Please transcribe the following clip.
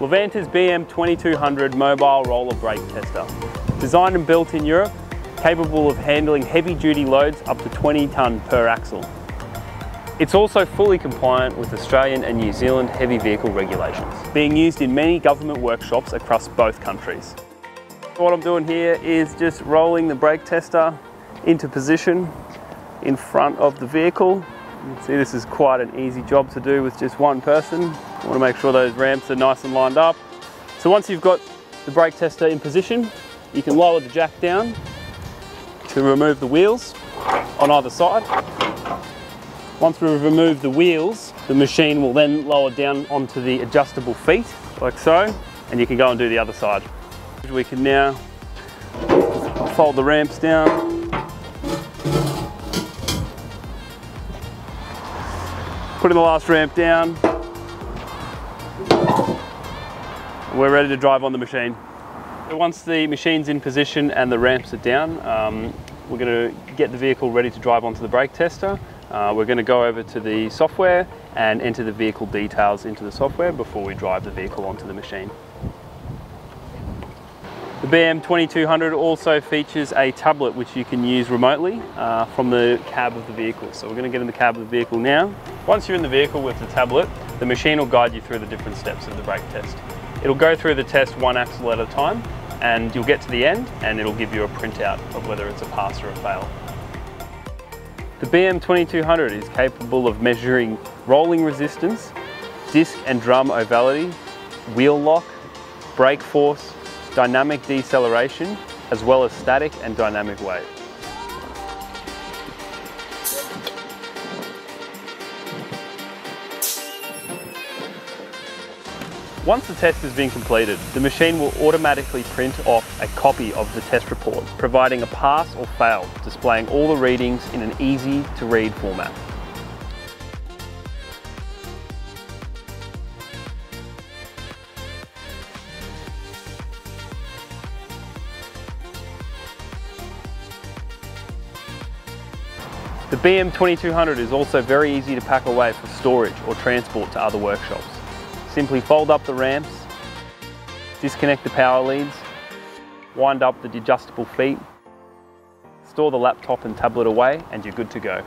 Levanta's BM20200 mobile roller brake tester. Designed and built in Europe, capable of handling heavy duty loads up to 20 tonne per axle. It's also fully compliant with Australian and New Zealand heavy vehicle regulations, being used in many government workshops across both countries. What I'm doing here is just rolling the brake tester into position in front of the vehicle. You can see this is quite an easy job to do with just one person. You want to make sure those ramps are nice and lined up. So once you've got the brake tester in position, you can lower the jack down to remove the wheels on either side. Once we've removed the wheels, the machine will then lower down onto the adjustable feet, like so, and you can go and do the other side. We can now fold the ramps down. Putting the last ramp down. We're ready to drive on the machine. Once the machine's in position and the ramps are down, um, we're going to get the vehicle ready to drive onto the brake tester. Uh, we're going to go over to the software and enter the vehicle details into the software before we drive the vehicle onto the machine. The BM20200 also features a tablet which you can use remotely uh, from the cab of the vehicle. So we're going to get in the cab of the vehicle now. Once you're in the vehicle with the tablet, the machine will guide you through the different steps of the brake test. It'll go through the test one axle at a time and you'll get to the end and it'll give you a printout of whether it's a pass or a fail. The BM20200 is capable of measuring rolling resistance, disc and drum ovality, wheel lock, brake force, dynamic deceleration, as well as static and dynamic weight. Once the test has been completed, the machine will automatically print off a copy of the test report, providing a pass or fail, displaying all the readings in an easy to read format. The BM20200 is also very easy to pack away for storage or transport to other workshops. Simply fold up the ramps, disconnect the power leads, wind up the adjustable feet, store the laptop and tablet away and you're good to go.